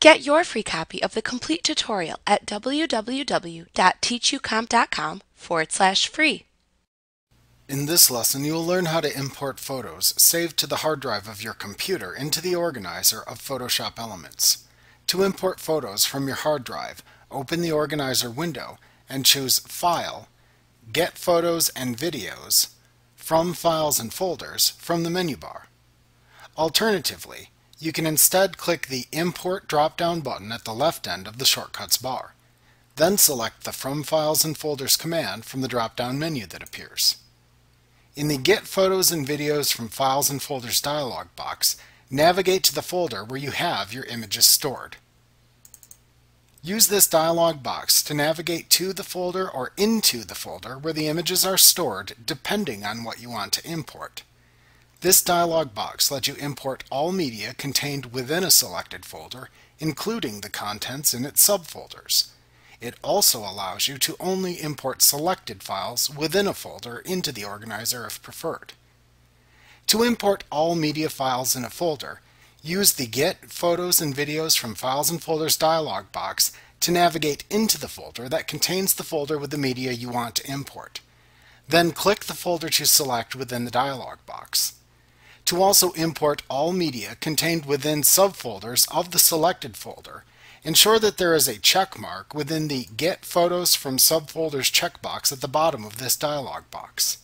Get your free copy of the complete tutorial at www.teachucomp.com forward slash free. In this lesson, you will learn how to import photos saved to the hard drive of your computer into the organizer of Photoshop Elements. To import photos from your hard drive, open the organizer window and choose File, Get Photos and Videos, From Files and Folders from the menu bar. Alternatively, you can instead click the Import drop-down button at the left end of the Shortcuts bar. Then select the From Files and Folders command from the drop-down menu that appears. In the Get Photos and Videos from Files and Folders dialog box, navigate to the folder where you have your images stored. Use this dialog box to navigate to the folder or into the folder where the images are stored depending on what you want to import. This dialog box lets you import all media contained within a selected folder, including the contents in its subfolders. It also allows you to only import selected files within a folder into the organizer if preferred. To import all media files in a folder, use the Get Photos and Videos from Files and Folders dialog box to navigate into the folder that contains the folder with the media you want to import. Then click the folder to select within the dialog box to also import all media contained within subfolders of the selected folder. Ensure that there is a check mark within the Get Photos from Subfolders checkbox at the bottom of this dialog box.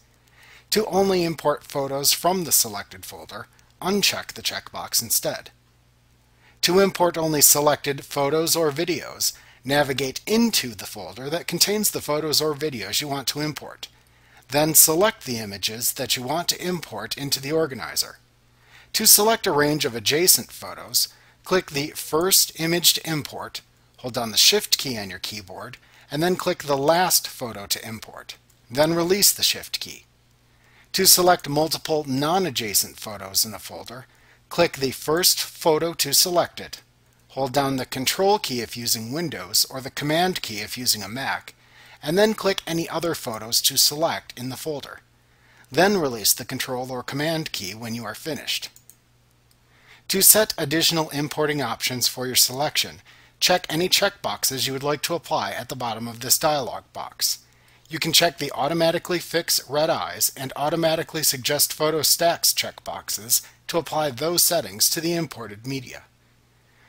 To only import photos from the selected folder, uncheck the checkbox instead. To import only selected photos or videos, navigate into the folder that contains the photos or videos you want to import. Then select the images that you want to import into the organizer. To select a range of adjacent photos, click the first image to import, hold down the Shift key on your keyboard, and then click the last photo to import. Then release the Shift key. To select multiple non-adjacent photos in a folder, click the first photo to select it, hold down the Control key if using Windows or the Command key if using a Mac, and then click any other photos to select in the folder. Then release the Control or Command key when you are finished. To set additional importing options for your selection, check any checkboxes you would like to apply at the bottom of this dialog box. You can check the Automatically Fix Red Eyes and Automatically Suggest Photo Stacks checkboxes to apply those settings to the imported media.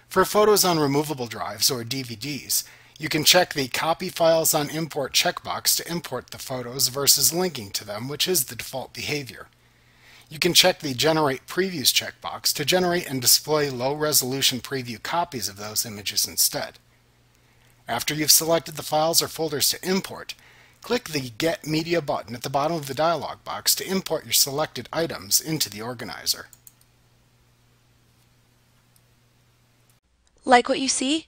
For photos on removable drives or DVDs, you can check the Copy Files on Import checkbox to import the photos versus linking to them, which is the default behavior. You can check the Generate Previews checkbox to generate and display low-resolution preview copies of those images instead. After you've selected the files or folders to import, click the Get Media button at the bottom of the dialog box to import your selected items into the organizer. Like what you see?